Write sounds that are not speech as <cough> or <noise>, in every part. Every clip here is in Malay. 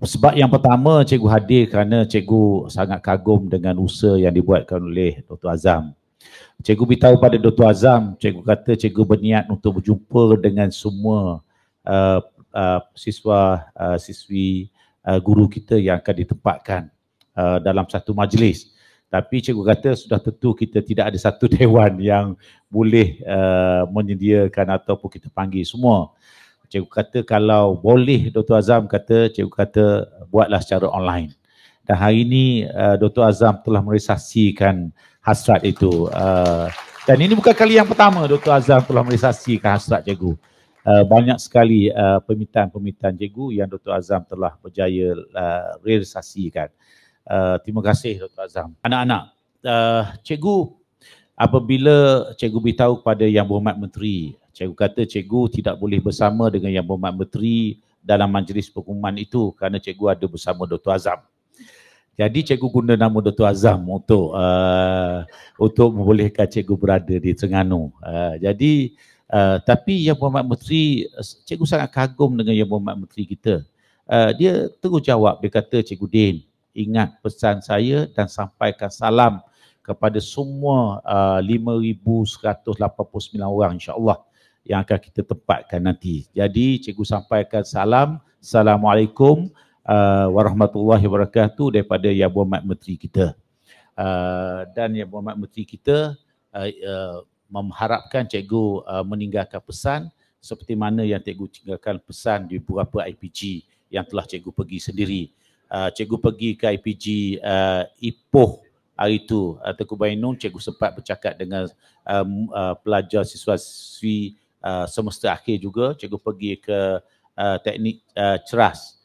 Sebab yang pertama cikgu hadir kerana cikgu sangat kagum dengan usaha yang dibuatkan oleh Dr. Azam. Cikgu beritahu pada Dr. Azam, cikgu kata cikgu berniat untuk berjumpa dengan semua uh, uh, siswa, uh, siswi, uh, guru kita yang akan ditempatkan uh, dalam satu majlis. Tapi cikgu kata sudah tentu kita tidak ada satu <laughs> dewan yang boleh uh, menyediakan ataupun kita panggil semua cikgu kata kalau boleh Dr. Azam kata, cikgu kata buatlah secara online. Dan hari ini uh, Dr. Azam telah merealisasikan hasrat itu. Uh, dan ini bukan kali yang pertama Dr. Azam telah merealisasikan hasrat cikgu. Uh, banyak sekali uh, permintaan-permintaan cikgu yang Dr. Azam telah berjaya uh, realisasikan. Uh, terima kasih Dr. Azam. Anak-anak, uh, cikgu apabila cikgu beritahu kepada Yang Berhormat Menteri Cikgu kata cikgu tidak boleh bersama dengan Yang Berhormat Menteri dalam majlis pengumuman itu kerana cikgu ada bersama Dr. Azam. Jadi cikgu guna nama Dr. Azam untuk uh, untuk membolehkan cikgu berada di Terengganu. Uh, jadi uh, tapi Yang Berhormat Menteri, cikgu sangat kagum dengan Yang Berhormat Menteri kita. Uh, dia terus jawab, dia kata Cikgu Din, ingat pesan saya dan sampaikan salam kepada semua uh, 5,189 orang insyaAllah yang akan kita tempatkan nanti. Jadi cikgu sampaikan salam. Assalamualaikum uh, warahmatullahi wabarakatuh daripada Yang Berhormat Menteri kita. Uh, dan Yang Berhormat Menteri kita uh, uh, mengharapkan cikgu uh, meninggalkan pesan seperti mana yang cikgu tinggalkan pesan di beberapa IPG yang telah cikgu pergi sendiri. Uh, cikgu pergi ke IPG uh, Ipoh hari itu uh, Tengku Bainun, cikgu sempat bercakap dengan um, uh, pelajar siswa-siswi uh, semester akhir juga cikgu pergi ke uh, teknik uh, ceras.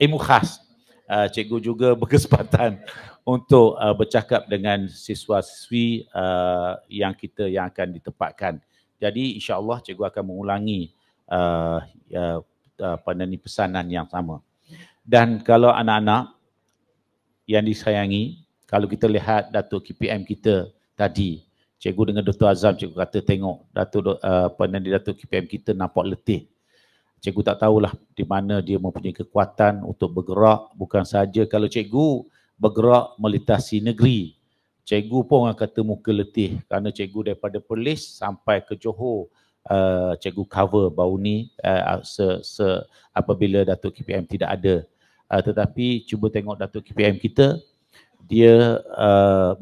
Ilmu khas. Uh, cikgu juga <laughs> berkesempatan <laughs> untuk uh, bercakap dengan siswa-siswi uh, yang kita yang akan ditempatkan. Jadi insya-Allah cikgu akan mengulangi uh, uh, apa ni pesanan yang sama. Dan kalau anak-anak yang disayangi kalau kita lihat Datuk KPM kita tadi cikgu dengan Dr. Azam, cikgu kata tengok Datuk uh, apa nanti Datuk KPM kita nampak letih. Cikgu tak tahulah di mana dia mempunyai kekuatan untuk bergerak bukan saja kalau cikgu bergerak melintasi negeri. Cikgu pun orang kata muka letih kerana cikgu daripada Perlis sampai ke Johor uh, cikgu cover bau ni uh, se, se, apabila Datuk KPM tidak ada. Uh, tetapi cuba tengok Datuk KPM kita dia uh,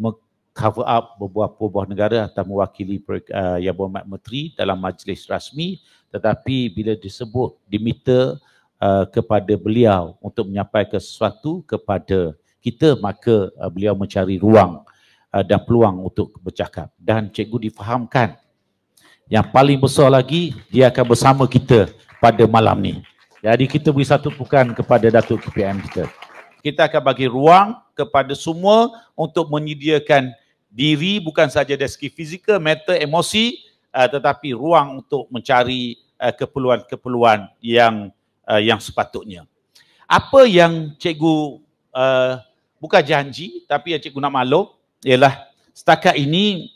cover up beberapa buah negara atau mewakili uh, Yang Berhormat Menteri dalam majlis rasmi. Tetapi bila disebut diminta uh, kepada beliau untuk menyampaikan sesuatu kepada kita maka uh, beliau mencari ruang uh, dan peluang untuk bercakap. Dan cikgu difahamkan yang paling besar lagi dia akan bersama kita pada malam ni. Jadi kita beri satu pukan kepada Datuk KPM kita. Kita akan bagi ruang kepada semua untuk menyediakan diri bukan saja dari segi fizikal, mental, emosi uh, tetapi ruang untuk mencari uh, keperluan-keperluan yang uh, yang sepatutnya. Apa yang cikgu uh, bukan janji tapi yang cikgu nak maklum ialah setakat ini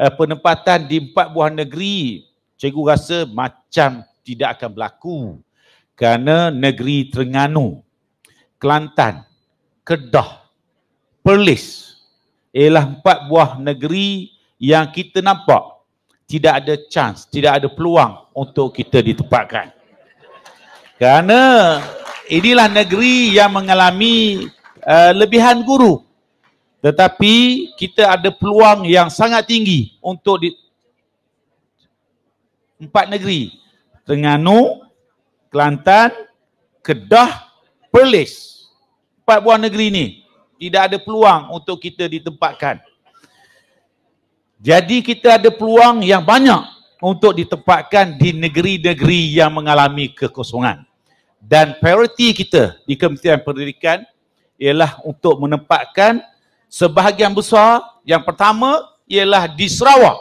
uh, penempatan di empat buah negeri cikgu rasa macam tidak akan berlaku kerana negeri Terengganu, Kelantan, Kedah, Perlis ialah empat buah negeri yang kita nampak tidak ada chance, tidak ada peluang untuk kita ditempatkan. Kerana inilah negeri yang mengalami uh, lebihan guru. Tetapi kita ada peluang yang sangat tinggi untuk di empat negeri. Terengganu, Kelantan, Kedah, Perlis. Empat buah negeri ini tidak ada peluang untuk kita ditempatkan. Jadi kita ada peluang yang banyak untuk ditempatkan di negeri-negeri yang mengalami kekosongan. Dan prioriti kita di Kementerian Pendidikan ialah untuk menempatkan sebahagian besar yang pertama ialah di Sarawak.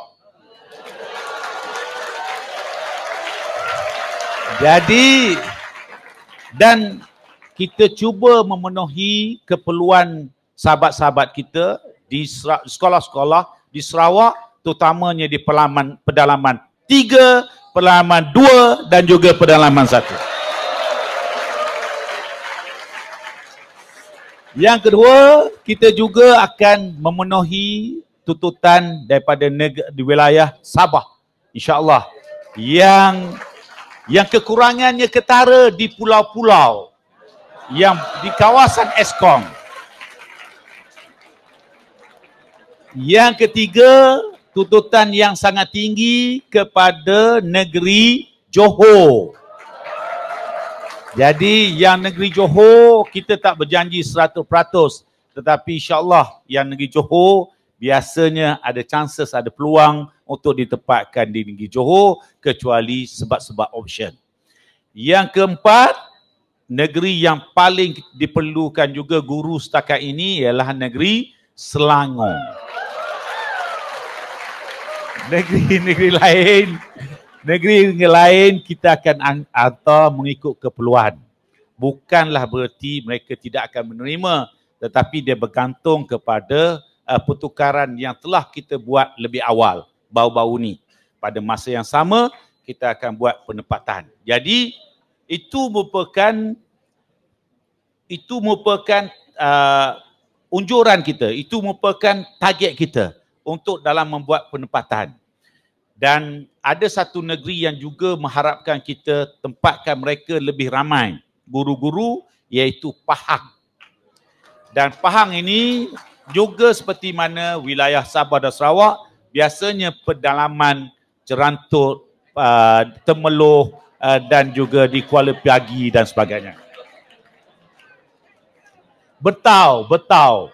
Jadi dan kita cuba memenuhi keperluan sahabat-sahabat kita di sekolah-sekolah di Sarawak terutamanya di pedalaman pedalaman 3, pedalaman 2 dan juga pedalaman 1. Yang kedua, kita juga akan memenuhi tuntutan daripada negeri di wilayah Sabah. InsyaAllah. Yang yang kekurangannya ketara di pulau-pulau yang di kawasan Eskom. Yang ketiga, tuntutan yang sangat tinggi kepada negeri Johor. Jadi yang negeri Johor kita tak berjanji 100% tetapi insyaAllah yang negeri Johor biasanya ada chances, ada peluang untuk ditempatkan di negeri Johor kecuali sebab-sebab option. Yang keempat, negeri yang paling diperlukan juga guru setakat ini ialah negeri Selangor. Negeri-negeri lain, negeri lain kita akan atau mengikut keperluan. Bukanlah bererti mereka tidak akan menerima tetapi dia bergantung kepada uh, pertukaran yang telah kita buat lebih awal bau-bau ni. Pada masa yang sama kita akan buat penempatan. Jadi itu merupakan itu merupakan uh, unjuran kita, itu merupakan target kita untuk dalam membuat penempatan. Dan ada satu negeri yang juga mengharapkan kita tempatkan mereka lebih ramai, guru-guru iaitu Pahang. Dan Pahang ini juga seperti mana wilayah Sabah dan Sarawak biasanya pedalaman Cerantut, uh, Temeloh uh, dan juga di Kuala Piagi dan sebagainya. Betau, betau.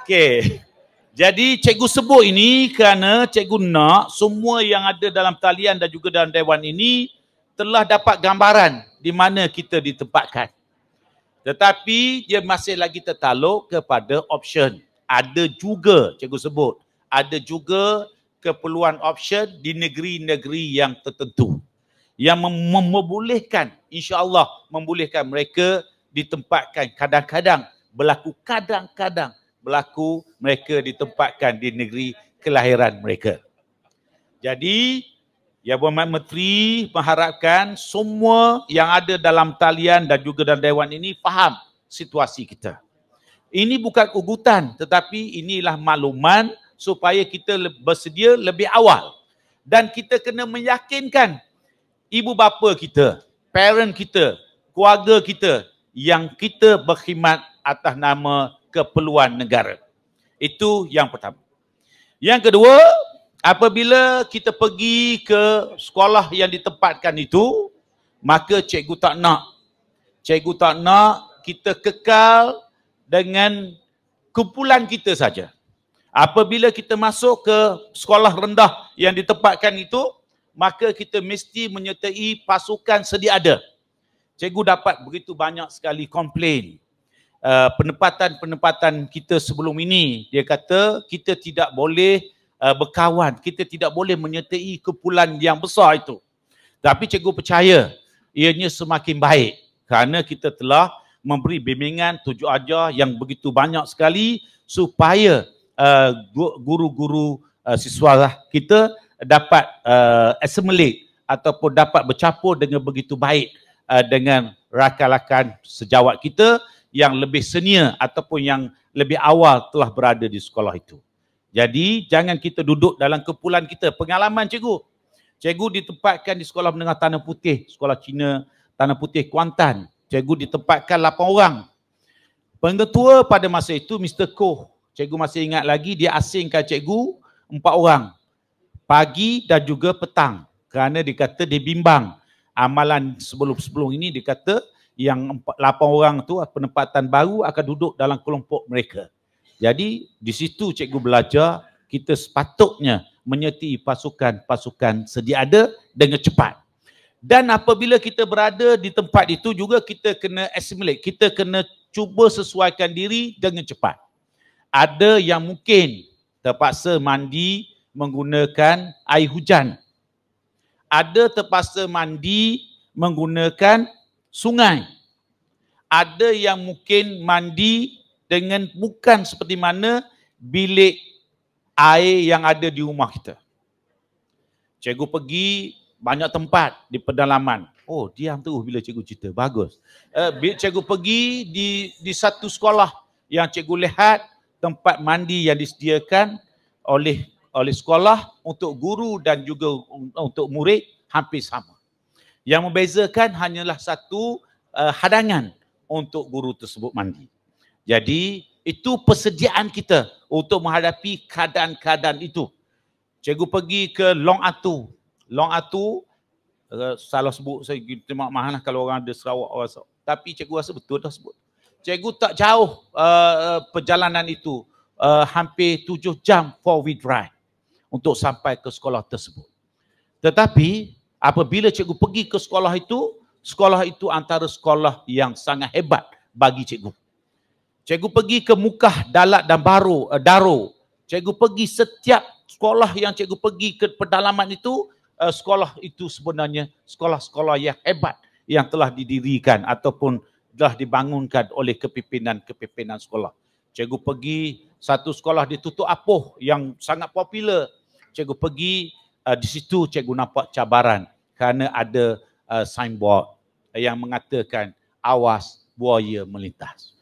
Okey. Jadi cikgu sebut ini kerana cikgu nak semua yang ada dalam talian dan juga dalam dewan ini telah dapat gambaran di mana kita ditempatkan. Tetapi dia masih lagi tertaluk kepada option. Ada juga cikgu sebut, ada juga keperluan option di negeri-negeri yang tertentu yang mem- membolehkan insya-Allah membolehkan mereka ditempatkan kadang-kadang berlaku kadang-kadang berlaku mereka ditempatkan di negeri kelahiran mereka. Jadi Yang Berhormat Menteri mengharapkan semua yang ada dalam talian dan juga dalam dewan ini faham situasi kita. Ini bukan ugutan tetapi inilah makluman supaya kita bersedia lebih awal. Dan kita kena meyakinkan ibu bapa kita, parent kita, keluarga kita yang kita berkhidmat atas nama keperluan negara. Itu yang pertama. Yang kedua, apabila kita pergi ke sekolah yang ditempatkan itu, maka cikgu tak nak. Cikgu tak nak kita kekal dengan kumpulan kita saja. Apabila kita masuk ke sekolah rendah yang ditempatkan itu, maka kita mesti menyertai pasukan sedia ada. Cikgu dapat begitu banyak sekali komplain. Uh, penempatan-penempatan kita sebelum ini dia kata kita tidak boleh uh, berkawan. Kita tidak boleh menyertai kumpulan yang besar itu. Tapi cikgu percaya ianya semakin baik. Kerana kita telah memberi bimbingan tujuh ajar yang begitu banyak sekali supaya uh, guru-guru uh, siswa kita dapat uh, assimilate ataupun dapat bercampur dengan begitu baik uh, dengan rakan-rakan sejawat kita yang lebih senior ataupun yang lebih awal telah berada di sekolah itu. Jadi jangan kita duduk dalam kepulan kita. Pengalaman cikgu. Cikgu ditempatkan di sekolah menengah Tanah Putih, sekolah Cina Tanah Putih Kuantan. Cikgu ditempatkan 8 orang. Pengetua pada masa itu Mr. Koh. Cikgu masih ingat lagi dia asingkan cikgu 4 orang. Pagi dan juga petang. Kerana dikata dia bimbang amalan sebelum-sebelum ini dikata yang lapan orang tu penempatan baru akan duduk dalam kelompok mereka. Jadi di situ cikgu belajar kita sepatutnya menyertai pasukan-pasukan sedia ada dengan cepat. Dan apabila kita berada di tempat itu juga kita kena assimilate, kita kena cuba sesuaikan diri dengan cepat. Ada yang mungkin terpaksa mandi menggunakan air hujan ada terpaksa mandi menggunakan sungai. Ada yang mungkin mandi dengan bukan seperti mana bilik air yang ada di rumah kita. Cikgu pergi banyak tempat di pedalaman. Oh, diam terus bila cikgu cerita. Bagus. Uh, cikgu pergi di di satu sekolah yang cikgu lihat tempat mandi yang disediakan oleh oleh sekolah untuk guru dan juga untuk murid hampir sama. Yang membezakan hanyalah satu uh, hadangan untuk guru tersebut mandi. Jadi itu persediaan kita untuk menghadapi keadaan-keadaan itu. Cikgu pergi ke Long Atu. Long Atu uh, salah sebut saya terima maaf lah kalau orang ada Sarawak orang. Tapi cikgu rasa betul dah sebut. Cikgu tak jauh uh, perjalanan itu uh, hampir tujuh jam four wheel drive untuk sampai ke sekolah tersebut. Tetapi apabila cikgu pergi ke sekolah itu, sekolah itu antara sekolah yang sangat hebat bagi cikgu. Cikgu pergi ke Mukah, Dalat dan Baru, uh, Daro. Cikgu pergi setiap sekolah yang cikgu pergi ke pedalaman itu, uh, sekolah itu sebenarnya sekolah-sekolah yang hebat yang telah didirikan ataupun telah dibangunkan oleh kepimpinan-kepimpinan sekolah. Cikgu pergi satu sekolah di Tutup Apoh yang sangat popular. Cikgu pergi uh, di situ cikgu nampak cabaran kerana ada uh, signboard yang mengatakan awas buaya melintas.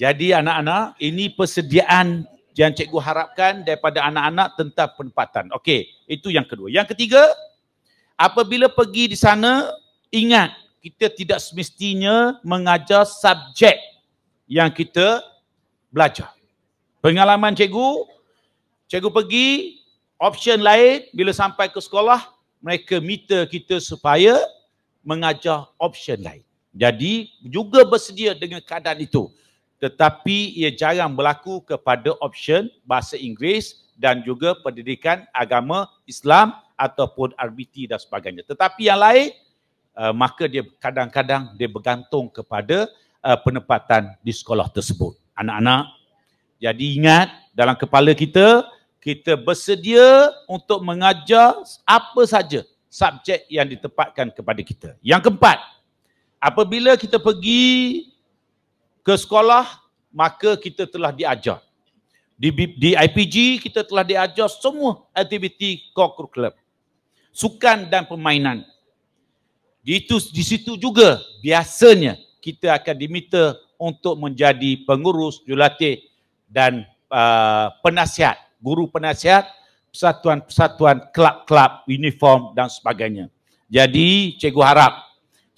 Jadi anak-anak, ini persediaan yang cikgu harapkan daripada anak-anak tentang penempatan. Okey, itu yang kedua. Yang ketiga, apabila pergi di sana, ingat kita tidak semestinya mengajar subjek yang kita belajar. Pengalaman cikgu, cikgu pergi, option lain bila sampai ke sekolah, mereka minta kita supaya mengajar option lain. Jadi juga bersedia dengan keadaan itu tetapi ia jarang berlaku kepada option bahasa Inggeris dan juga pendidikan agama Islam ataupun RBT dan sebagainya. Tetapi yang lain, uh, maka dia kadang-kadang dia bergantung kepada uh, penempatan di sekolah tersebut. Anak-anak, jadi ingat dalam kepala kita, kita bersedia untuk mengajar apa saja subjek yang ditempatkan kepada kita. Yang keempat, apabila kita pergi ke sekolah maka kita telah diajar. Di, di IPG kita telah diajar semua aktiviti core curriculum. Sukan dan permainan. Di itu di situ juga biasanya kita akan diminta untuk menjadi pengurus jurulatih dan uh, penasihat guru penasihat persatuan-persatuan kelab-kelab uniform dan sebagainya jadi cikgu harap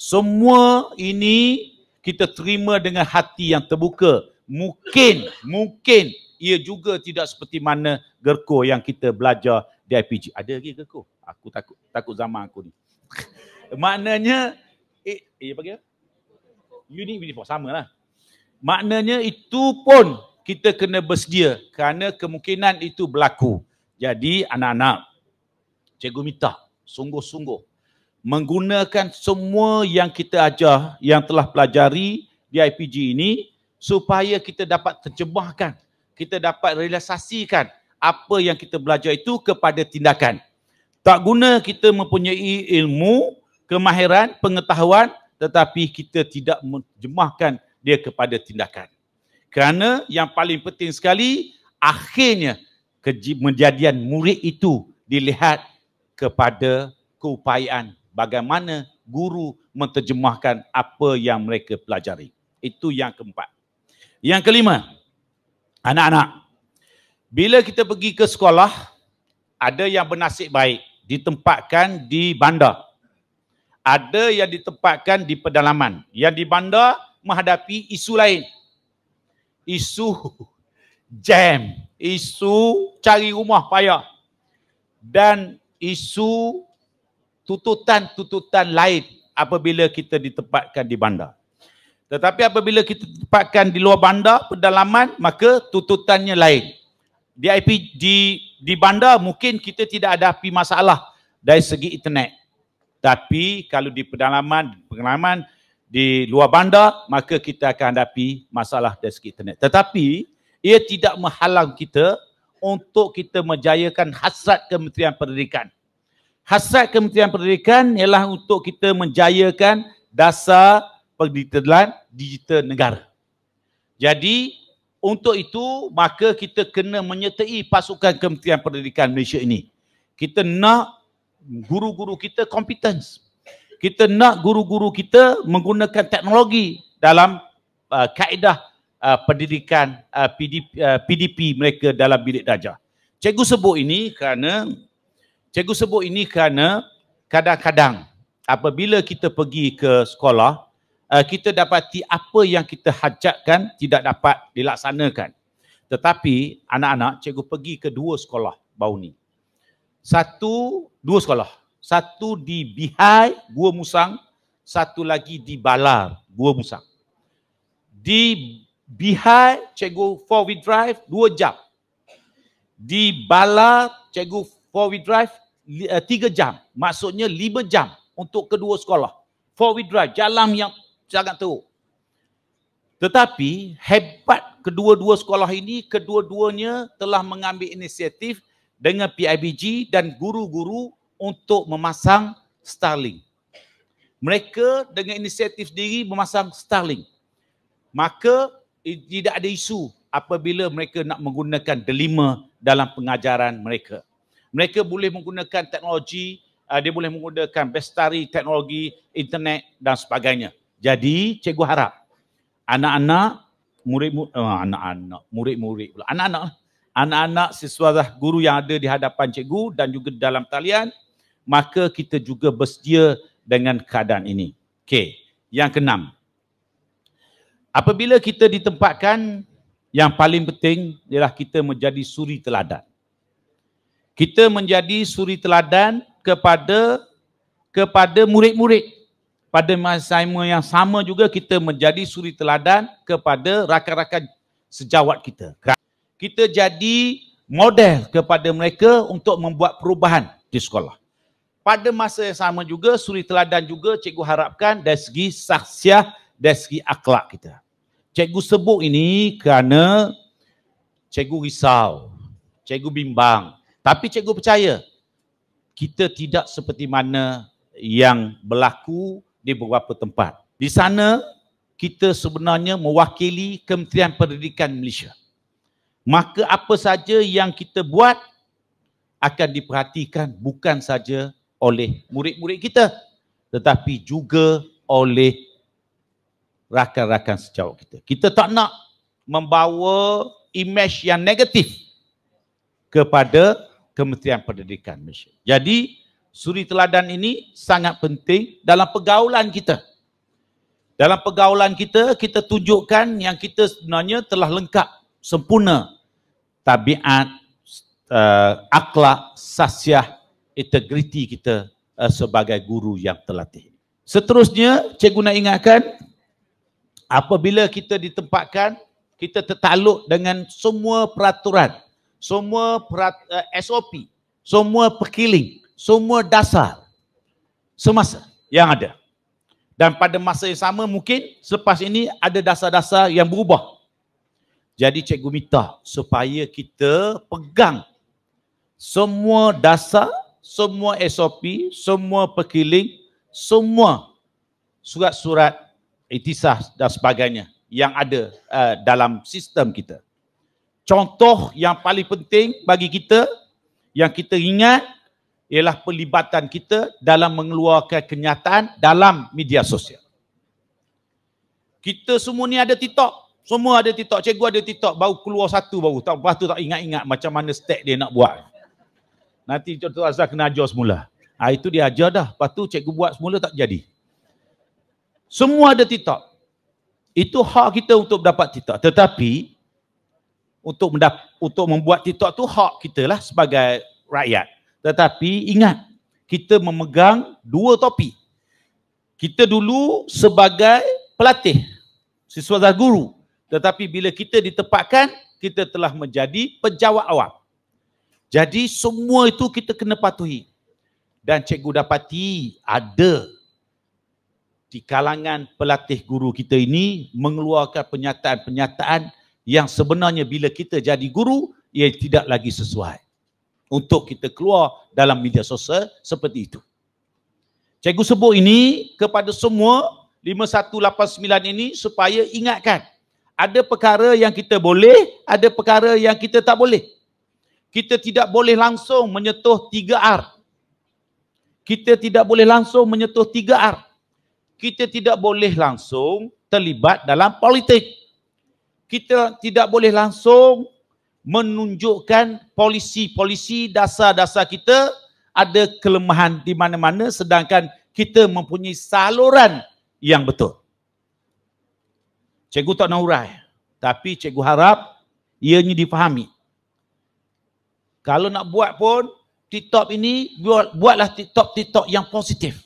semua ini kita terima dengan hati yang terbuka. Mungkin, mungkin ia juga tidak seperti mana Gerko yang kita belajar di IPG. Ada lagi Gerko? Aku takut takut zaman aku ni. <laughs> Maknanya, eh, eh apa? Unit uniform, sama lah. Maknanya itu pun kita kena bersedia kerana kemungkinan itu berlaku. Jadi anak-anak, cikgu minta sungguh-sungguh menggunakan semua yang kita ajar yang telah pelajari di IPG ini supaya kita dapat terjemahkan, kita dapat realisasikan apa yang kita belajar itu kepada tindakan. Tak guna kita mempunyai ilmu, kemahiran, pengetahuan tetapi kita tidak menjemahkan dia kepada tindakan. Kerana yang paling penting sekali akhirnya kejadian murid itu dilihat kepada keupayaan bagaimana guru menterjemahkan apa yang mereka pelajari. Itu yang keempat. Yang kelima, anak-anak. Bila kita pergi ke sekolah, ada yang bernasib baik ditempatkan di bandar. Ada yang ditempatkan di pedalaman. Yang di bandar menghadapi isu lain. Isu jam, isu cari rumah payah dan isu tututan-tututan lain apabila kita ditempatkan di bandar. Tetapi apabila kita ditempatkan di luar bandar, pedalaman, maka tututannya lain. Di IP di di bandar mungkin kita tidak ada masalah dari segi internet. Tapi kalau di pedalaman, pengalaman di luar bandar, maka kita akan hadapi masalah dari segi internet. Tetapi ia tidak menghalang kita untuk kita menjayakan hasrat Kementerian Pendidikan hasrat Kementerian Pendidikan ialah untuk kita menjayakan dasar pendidikan digital negara. Jadi untuk itu maka kita kena menyertai pasukan Kementerian Pendidikan Malaysia ini. Kita nak guru-guru kita competence. Kita nak guru-guru kita menggunakan teknologi dalam uh, kaedah uh, pendidikan uh, PDP, uh, PDP mereka dalam bilik darjah. Cikgu sebut ini kerana cikgu sebut ini kerana kadang-kadang apabila kita pergi ke sekolah uh, kita dapati apa yang kita hajatkan tidak dapat dilaksanakan. Tetapi anak-anak cikgu pergi ke dua sekolah bau ni. Satu, dua sekolah. Satu di Bihai, Gua Musang. Satu lagi di Balar, Gua Musang. Di Bihar, cikgu four wheel drive, dua jam. Di Bala, cikgu four wheel drive, uh, tiga jam. Maksudnya lima jam untuk kedua sekolah. Four wheel drive, jalan yang sangat teruk. Tetapi hebat kedua-dua sekolah ini, kedua-duanya telah mengambil inisiatif dengan PIBG dan guru-guru untuk memasang Starlink. Mereka dengan inisiatif sendiri memasang Starlink. Maka tidak ada isu apabila mereka nak menggunakan delima dalam pengajaran mereka. Mereka boleh menggunakan teknologi, uh, dia boleh menggunakan bestari teknologi internet dan sebagainya. Jadi cikgu harap anak-anak murid uh, anak-anak murid-murid pula anak-anak anak-anak siswa guru yang ada di hadapan cikgu dan juga dalam talian maka kita juga bersedia dengan keadaan ini. Okey, yang keenam Apabila kita ditempatkan, yang paling penting ialah kita menjadi suri teladan. Kita menjadi suri teladan kepada kepada murid-murid. Pada masa yang sama juga kita menjadi suri teladan kepada rakan-rakan sejawat kita. Kita jadi model kepada mereka untuk membuat perubahan di sekolah. Pada masa yang sama juga suri teladan juga cikgu harapkan dari segi saksiah dari segi akhlak kita. Cikgu sebut ini kerana cikgu risau, cikgu bimbang. Tapi cikgu percaya kita tidak seperti mana yang berlaku di beberapa tempat. Di sana kita sebenarnya mewakili Kementerian Pendidikan Malaysia. Maka apa saja yang kita buat akan diperhatikan bukan saja oleh murid-murid kita tetapi juga oleh rakan-rakan sejawat kita. Kita tak nak membawa imej yang negatif kepada Kementerian Pendidikan Malaysia. Jadi, suri teladan ini sangat penting dalam pergaulan kita. Dalam pergaulan kita, kita tunjukkan yang kita sebenarnya telah lengkap, sempurna tabiat, uh, akhlak, sasiah, integriti kita uh, sebagai guru yang terlatih. Seterusnya, cikgu nak ingatkan, apabila kita ditempatkan, kita tertaluk dengan semua peraturan, semua perat, uh, eh, SOP, semua perkiling, semua dasar semasa yang ada. Dan pada masa yang sama mungkin selepas ini ada dasar-dasar yang berubah. Jadi cikgu minta supaya kita pegang semua dasar, semua SOP, semua perkiling, semua surat-surat itisah dan sebagainya yang ada uh, dalam sistem kita. Contoh yang paling penting bagi kita yang kita ingat ialah pelibatan kita dalam mengeluarkan kenyataan dalam media sosial. Kita semua ni ada TikTok. Semua ada TikTok. Cikgu ada TikTok. Baru keluar satu baru. Tak, lepas tu tak ingat-ingat macam mana step dia nak buat. Nanti Dr. Azhar kena ajar semula. Ha, itu dia ajar dah. Lepas tu cikgu buat semula tak jadi. Semua ada TikTok. Itu hak kita untuk dapat TikTok. Tetapi untuk mendap- untuk membuat TikTok tu hak kita lah sebagai rakyat. Tetapi ingat, kita memegang dua topi. Kita dulu sebagai pelatih, siswa dan guru. Tetapi bila kita ditempatkan, kita telah menjadi pejabat awam. Jadi semua itu kita kena patuhi. Dan cikgu dapati ada di kalangan pelatih guru kita ini mengeluarkan penyataan-penyataan yang sebenarnya bila kita jadi guru ia tidak lagi sesuai untuk kita keluar dalam media sosial seperti itu. Cikgu sebut ini kepada semua 5189 ini supaya ingatkan ada perkara yang kita boleh, ada perkara yang kita tak boleh. Kita tidak boleh langsung menyentuh 3R. Kita tidak boleh langsung menyentuh 3R. Kita tidak boleh langsung terlibat dalam politik. Kita tidak boleh langsung menunjukkan polisi-polisi dasar-dasar kita ada kelemahan di mana-mana sedangkan kita mempunyai saluran yang betul. Cikgu tak nak urai. Tapi cikgu harap ianya difahami. Kalau nak buat pun TikTok ini buat, buatlah TikTok-TikTok yang positif.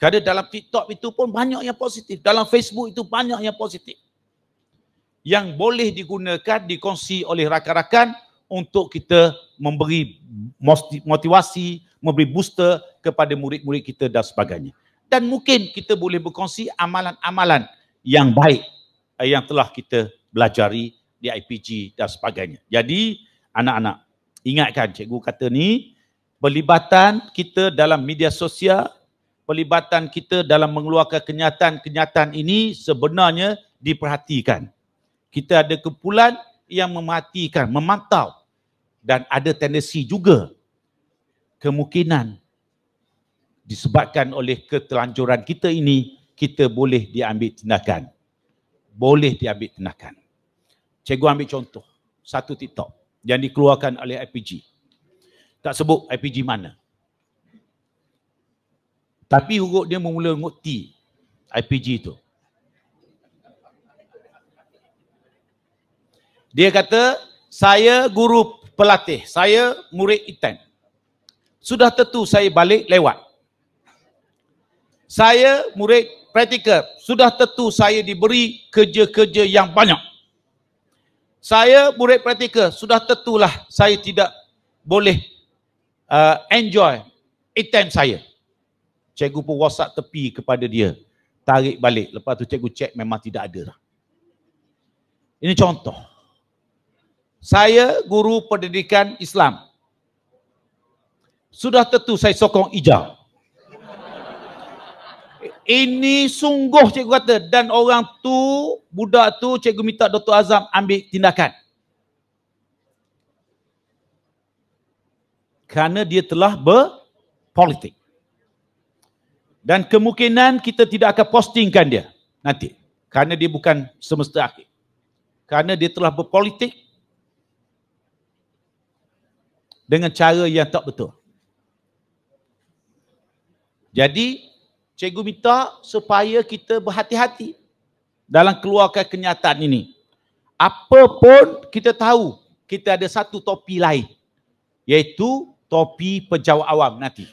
Kerana dalam TikTok itu pun banyak yang positif. Dalam Facebook itu banyak yang positif. Yang boleh digunakan, dikongsi oleh rakan-rakan untuk kita memberi motivasi, memberi booster kepada murid-murid kita dan sebagainya. Dan mungkin kita boleh berkongsi amalan-amalan yang baik yang telah kita belajari di IPG dan sebagainya. Jadi anak-anak ingatkan cikgu kata ni pelibatan kita dalam media sosial, pelibatan kita dalam mengeluarkan kenyataan-kenyataan ini sebenarnya diperhatikan. Kita ada kumpulan yang mematikan, memantau dan ada tendensi juga kemungkinan disebabkan oleh ketelanjuran kita ini kita boleh diambil tindakan. Boleh diambil tindakan. Cikgu ambil contoh satu TikTok yang dikeluarkan oleh IPG tak sebut IPG mana tapi huruf dia memula dengan T IPG itu dia kata saya guru pelatih, saya murid Itan. Sudah tentu saya balik lewat. Saya murid praktikal, sudah tentu saya diberi kerja-kerja yang banyak. Saya murid praktikal, sudah tentulah saya tidak boleh uh, enjoy Itan saya. Cikgu pun whatsapp tepi kepada dia. Tarik balik. Lepas tu cikgu cek memang tidak ada. Ini contoh saya guru pendidikan Islam. Sudah tentu saya sokong ijab. Ini sungguh cikgu kata dan orang tu, budak tu cikgu minta Dr. Azam ambil tindakan. Kerana dia telah berpolitik. Dan kemungkinan kita tidak akan postingkan dia nanti. Kerana dia bukan semesta akhir. Kerana dia telah berpolitik, dengan cara yang tak betul. Jadi, cikgu minta supaya kita berhati-hati dalam keluarkan kenyataan ini. Apa pun kita tahu, kita ada satu topi lain. Iaitu topi pejawat awam nanti.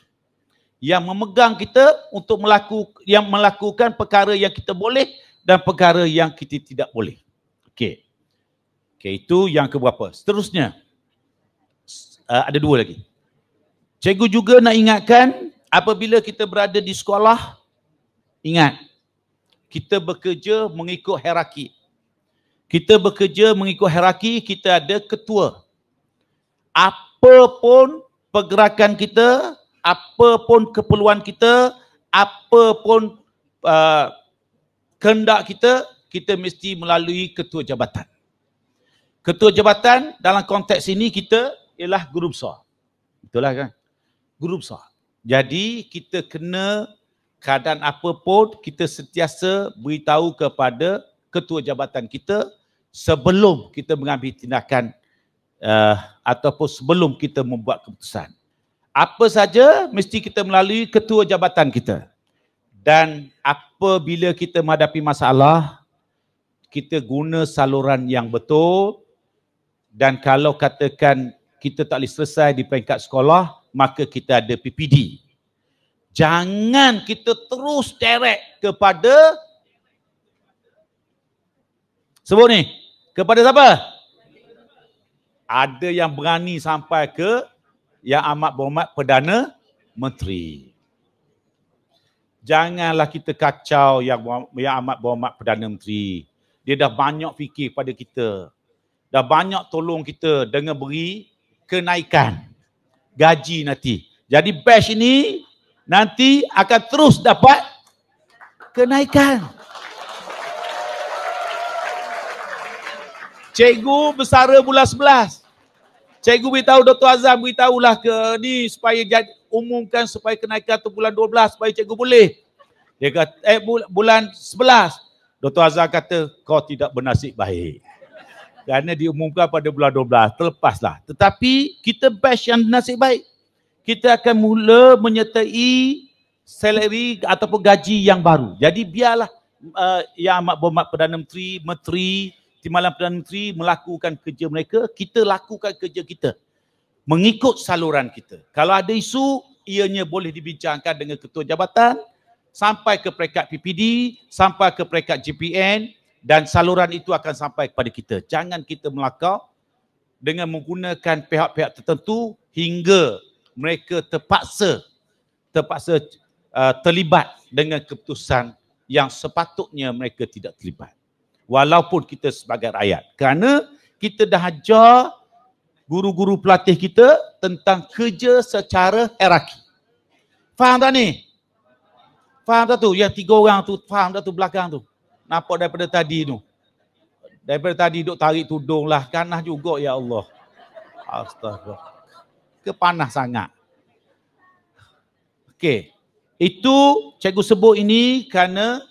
Yang memegang kita untuk melaku, yang melakukan perkara yang kita boleh dan perkara yang kita tidak boleh. Okey. Okey, itu yang keberapa. Seterusnya, uh, ada dua lagi. Cikgu juga nak ingatkan apabila kita berada di sekolah, ingat, kita bekerja mengikut hierarki. Kita bekerja mengikut hierarki, kita ada ketua. Apa pun pergerakan kita, apa pun keperluan kita, apa pun uh, kehendak kita, kita mesti melalui ketua jabatan. Ketua jabatan dalam konteks ini kita ialah guru besar. Itulah kan? Guru besar. Jadi kita kena keadaan apa pun kita sentiasa beritahu kepada ketua jabatan kita sebelum kita mengambil tindakan uh, ataupun sebelum kita membuat keputusan. Apa saja mesti kita melalui ketua jabatan kita. Dan apabila kita menghadapi masalah, kita guna saluran yang betul dan kalau katakan kita tak boleh selesai di peringkat sekolah, maka kita ada PPD. Jangan kita terus direct kepada sebut ni, kepada siapa? Ada yang berani sampai ke yang amat berhormat Perdana Menteri. Janganlah kita kacau yang, yang amat berhormat Perdana Menteri. Dia dah banyak fikir pada kita. Dah banyak tolong kita dengan beri kenaikan gaji nanti. Jadi batch ini nanti akan terus dapat kenaikan. Cikgu bersara bulan 11. Cikgu beritahu Dr. Azam beritahulah ke ni supaya jadi, umumkan supaya kenaikan tu bulan 12 supaya cikgu boleh. Dia kata eh bulan 11. Dr. Azam kata kau tidak bernasib baik. Kerana diumumkan pada bulan 12, terlepaslah. Tetapi kita batch yang nasib baik. Kita akan mula menyertai salary ataupun gaji yang baru. Jadi biarlah uh, yang amat berhormat Perdana Menteri, Menteri, Timbalan Perdana Menteri melakukan kerja mereka, kita lakukan kerja kita. Mengikut saluran kita. Kalau ada isu, ianya boleh dibincangkan dengan ketua jabatan sampai ke peringkat PPD, sampai ke peringkat GPN dan saluran itu akan sampai kepada kita. Jangan kita melakau dengan menggunakan pihak-pihak tertentu hingga mereka terpaksa terpaksa uh, terlibat dengan keputusan yang sepatutnya mereka tidak terlibat walaupun kita sebagai rakyat. Kerana kita dah ajar guru-guru pelatih kita tentang kerja secara hierarki. Faham tak ni? Faham tak tu? Yang tiga orang tu, faham tak tu belakang tu? Nampak daripada tadi tu? Daripada tadi duk tarik tudung lah. Kanah juga ya Allah. Astaga. Kepanah sangat. Okey. Itu cikgu sebut ini kerana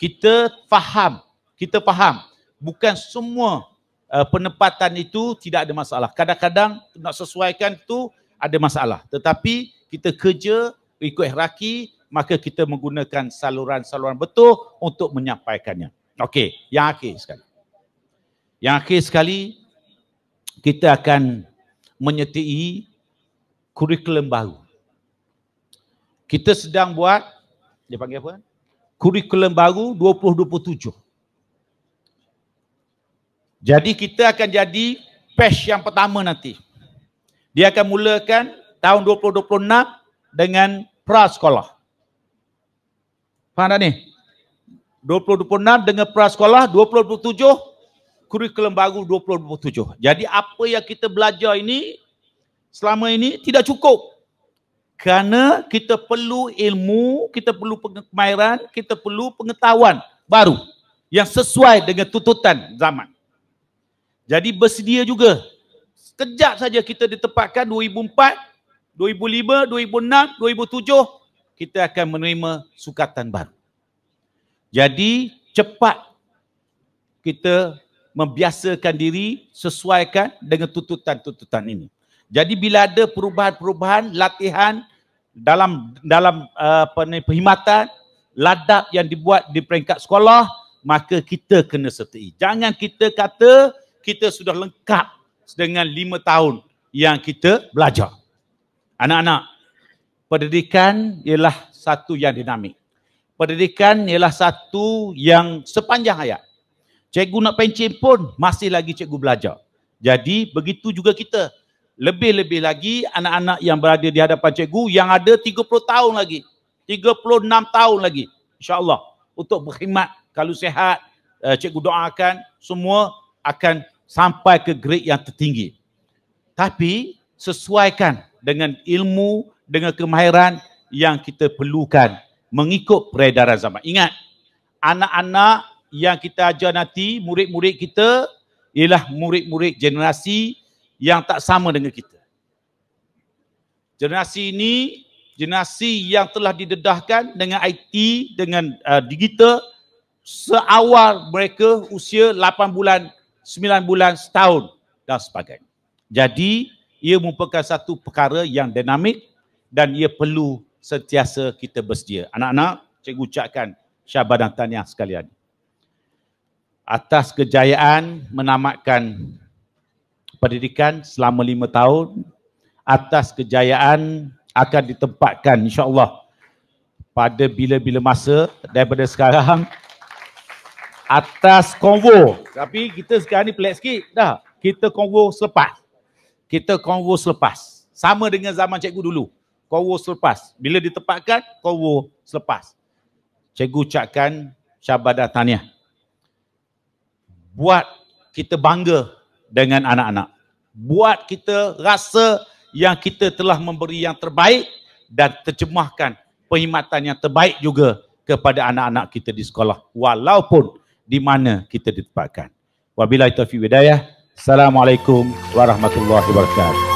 kita faham kita faham bukan semua uh, penempatan itu tidak ada masalah. Kadang-kadang nak sesuaikan itu ada masalah. Tetapi kita kerja ikut hierarki maka kita menggunakan saluran-saluran betul untuk menyampaikannya. Okey, yang akhir sekali. Yang akhir sekali kita akan menyertai kurikulum baru. Kita sedang buat dia panggil apa? Kurikulum baru 2027. Jadi kita akan jadi batch yang pertama nanti. Dia akan mulakan tahun 2026 dengan pra sekolah. Faham tak ni? 2026 dengan pra sekolah, 2027 kurikulum baru 2027. Jadi apa yang kita belajar ini selama ini tidak cukup. Kerana kita perlu ilmu, kita perlu pengetahuan, kita perlu pengetahuan baru yang sesuai dengan tuntutan zaman. Jadi bersedia juga. Sekejap saja kita ditempatkan 2004, 2005, 2006, 2007 kita akan menerima sukatan baru. Jadi cepat kita membiasakan diri sesuaikan dengan tuntutan-tuntutan ini. Jadi bila ada perubahan-perubahan latihan dalam dalam uh, perkhidmatan ladap yang dibuat di peringkat sekolah maka kita kena sertai. Jangan kita kata kita sudah lengkap dengan lima tahun yang kita belajar. Anak-anak, pendidikan ialah satu yang dinamik. Pendidikan ialah satu yang sepanjang hayat. Cikgu nak pencin pun masih lagi cikgu belajar. Jadi begitu juga kita. Lebih-lebih lagi anak-anak yang berada di hadapan cikgu yang ada 30 tahun lagi. 36 tahun lagi. InsyaAllah. Untuk berkhidmat kalau sehat, eh, cikgu doakan semua akan sampai ke grade yang tertinggi. Tapi sesuaikan dengan ilmu, dengan kemahiran yang kita perlukan mengikut peredaran zaman. Ingat, anak-anak yang kita ajar nanti, murid-murid kita ialah murid-murid generasi yang tak sama dengan kita. Generasi ini, generasi yang telah didedahkan dengan IT, dengan uh, digital, seawal mereka usia 8 bulan, 9 bulan, setahun dan sebagainya. Jadi, ia merupakan satu perkara yang dinamik dan ia perlu sentiasa kita bersedia. Anak-anak, cikgu ucapkan syabas dan tahniah sekalian. Atas kejayaan menamatkan pendidikan selama lima tahun, atas kejayaan akan ditempatkan insyaAllah pada bila-bila masa daripada sekarang atas konvo. Tapi kita sekarang ni pelik sikit dah. Kita konvo selepas. Kita konvo selepas. Sama dengan zaman cikgu dulu. Konvo selepas. Bila ditempatkan, konvo selepas. Cikgu ucapkan syabad dan tahniah. Buat kita bangga dengan anak-anak. Buat kita rasa yang kita telah memberi yang terbaik dan terjemahkan perkhidmatan yang terbaik juga kepada anak-anak kita di sekolah. Walaupun di mana kita ditempatkan. Wabillahi taufiq hidayah. Assalamualaikum warahmatullahi wabarakatuh.